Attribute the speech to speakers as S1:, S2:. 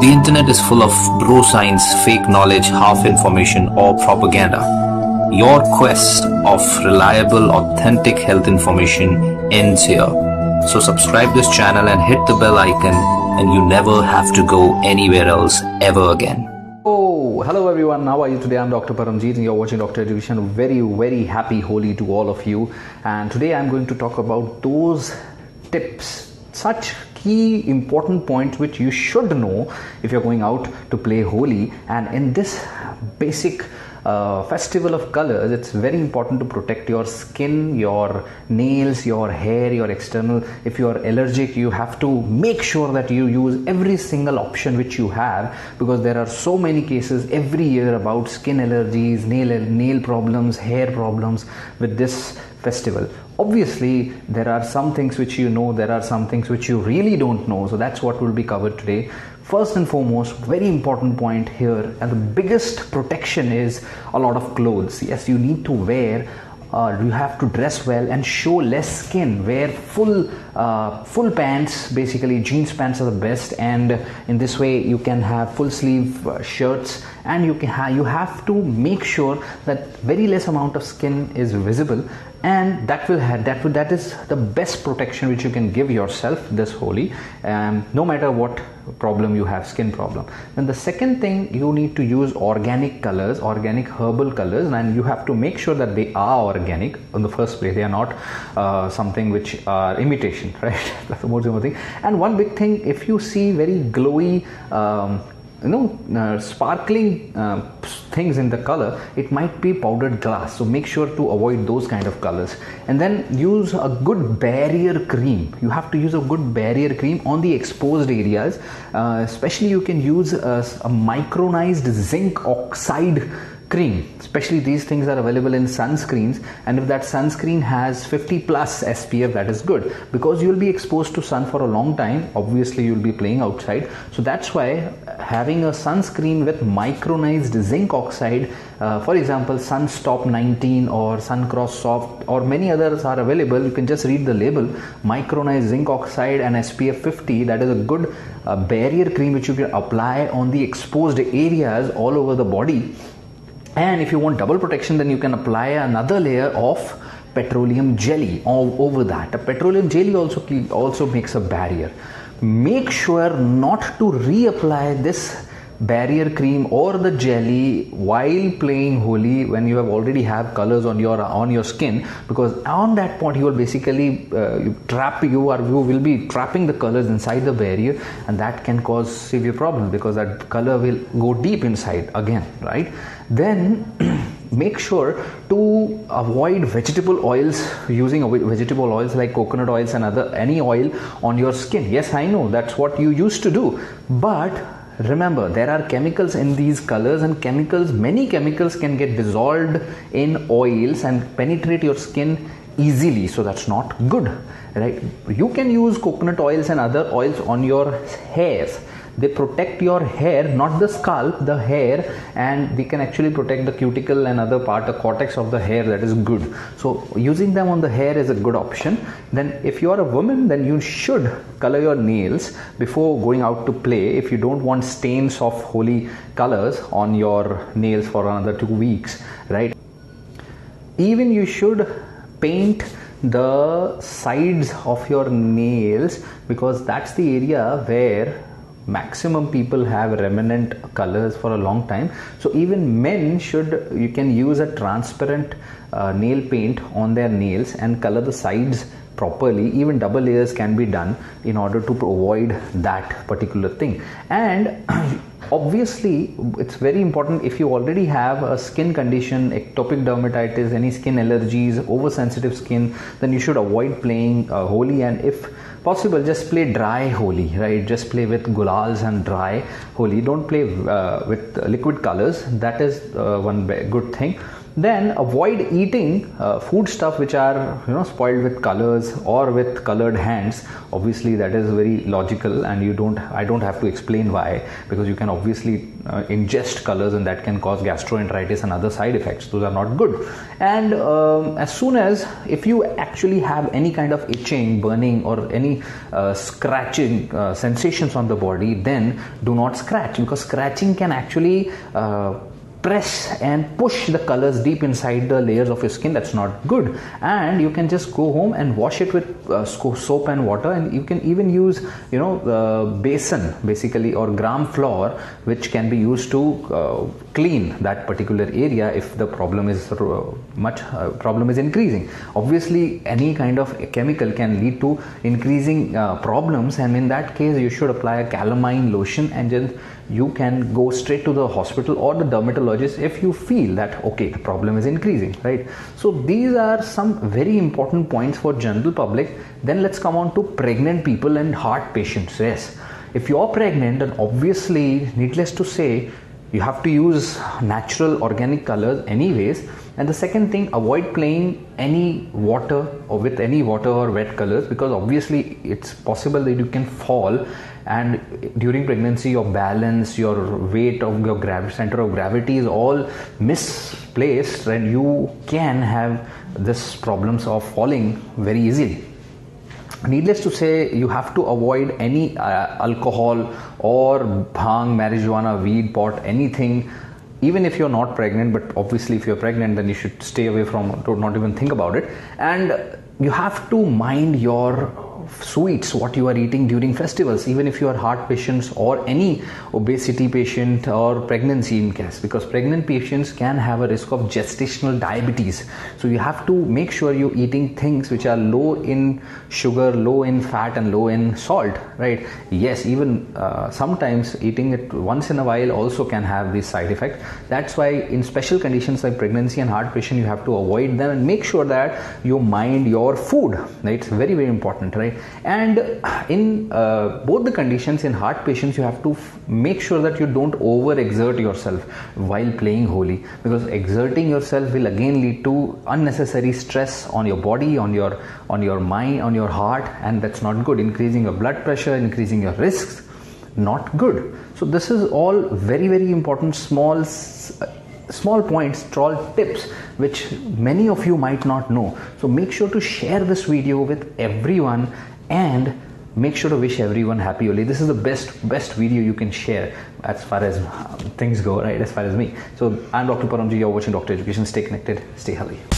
S1: The internet is full of bro science, fake knowledge, half information, or propaganda. Your quest of reliable, authentic health information ends here. So subscribe this channel and hit the bell icon and you never have to go anywhere else ever again.
S2: Oh, hello everyone. How are you today? I'm Dr. Paramjeet and you're watching Dr. Education. Very, very happy Holi to all of you. And today I'm going to talk about those tips, such key important points which you should know if you're going out to play Holi. And in this basic uh, festival of colors, it's very important to protect your skin, your nails, your hair, your external. If you are allergic, you have to make sure that you use every single option which you have because there are so many cases every year about skin allergies, nail nail problems, hair problems with this festival obviously there are some things which you know there are some things which you really don't know. So that's what will be covered today. First and foremost very important point here and the biggest protection is a lot of clothes. Yes you need to wear uh, you have to dress well and show less skin. Wear full uh, full pants. Basically jeans pants are the best and in this way you can have full sleeve uh, shirts and you can ha- you have to make sure that very less amount of skin is visible and that will have that will, that is the best protection which you can give yourself this Holi um, no matter what problem you have skin problem. Then the second thing you need to use organic colors organic herbal colors and you have to make sure that they are organic. In the first place they are not uh, something which are imitation right? That's the most important thing. And one big thing if you see very glowy um, you know uh, sparkling uh, things in the color it might be powdered glass. So make sure to avoid those kind of colors. And then use a good barrier cream. You have to use a good barrier cream on the exposed areas. Uh, especially you can use a, a micronized zinc oxide cream especially these things are available in sunscreens and if that sunscreen has 50 plus spf that is good because you will be exposed to sun for a long time obviously you will be playing outside. So that's why having a sunscreen with micronized zinc oxide uh, for example sunstop 19 or suncross soft or many others are available you can just read the label micronized zinc oxide and spf 50 that is a good uh, barrier cream which you can apply on the exposed areas all over the body and if you want double protection then you can apply another layer of petroleum jelly all over that. A petroleum jelly also also makes a barrier. Make sure not to reapply this barrier cream or the jelly while playing Holi when you have already have colors on your on your skin. Because on that point you will basically uh, you trap you are you will be trapping the colors inside the barrier and that can cause severe problem because that color will go deep inside again right? Then make sure to avoid vegetable oils using vegetable oils like coconut oils and other any oil on your skin. Yes i know that's what you used to do but remember there are chemicals in these colors and chemicals many chemicals can get dissolved in oils and penetrate your skin easily. So that's not good right? You can use coconut oils and other oils on your hairs they protect your hair not the scalp the hair and they can actually protect the cuticle and other part the cortex of the hair that is good. So using them on the hair is a good option. Then if you are a woman then you should color your nails before going out to play. If you don't want stains of Holi colors on your nails for another 2 weeks right? Even you should paint the sides of your nails because that's the area where maximum people have remnant colors for a long time. So even men should you can use a transparent uh, nail paint on their nails and color the sides properly. Even double layers can be done in order to avoid that particular thing. And obviously it's very important if you already have a skin condition atopic dermatitis any skin allergies oversensitive skin then you should avoid playing uh, Holi. And if possible just play dry Holi right? Just play with gulals and dry Holi don't play uh, with liquid colors. That is uh, one good thing then avoid eating uh, food stuff which are you know spoiled with colors or with colored hands. Obviously that is very logical and you don't i don't have to explain why because you can obviously uh, ingest colors and that can cause gastroenteritis and other side effects. Those are not good. And um, as soon as if you actually have any kind of itching burning or any uh, scratching uh, sensations on the body then do not scratch because scratching can actually uh, press and push the colors deep inside the layers of your skin that's not good. And you can just go home and wash it with uh, soap and water. And you can even use you know uh, besan basically or gram flour which can be used to uh, clean that particular area if the problem is uh, much uh, problem is increasing. Obviously any kind of chemical can lead to increasing uh, problems and in that case you should apply a calamine lotion and then you can go straight to the hospital or the dermatologist if you feel that okay the problem is increasing right? So these are some very important points for general public. Then let's come on to pregnant people and heart patients. Yes if you're pregnant then obviously needless to say you have to use natural organic colors anyways. And the second thing avoid playing any water or with any water or wet colors because obviously it's possible that you can fall. And during pregnancy your balance your weight of your center of gravity is all misplaced and you can have this problems of falling very easily needless to say you have to avoid any uh, alcohol or bhang marijuana weed pot anything even if you're not pregnant but obviously if you're pregnant then you should stay away from do not even think about it. And you have to mind your sweets what you are eating during festivals even if you are heart patients or any obesity patient or pregnancy in case because pregnant patients can have a risk of gestational diabetes. So you have to make sure you're eating things which are low in sugar low in fat and low in salt right? Yes even uh, sometimes eating it once in a while also can have this side effect. That's why in special conditions like pregnancy and heart patient you have to avoid them and make sure that you mind your food right? It's very very important right and in uh, both the conditions in heart patients you have to f- make sure that you don't over exert yourself while playing holi because exerting yourself will again lead to unnecessary stress on your body on your on your mind on your heart and that's not good. Increasing your blood pressure increasing your risks not good. So this is all very very important small small points small tips which many of you might not know so make sure to share this video with everyone and make sure to wish everyone happy Holi. This is the best best video you can share as far as um, things go, right? As far as me. So I'm Dr. Paramji. You're watching Doctor Education. Stay connected. Stay healthy.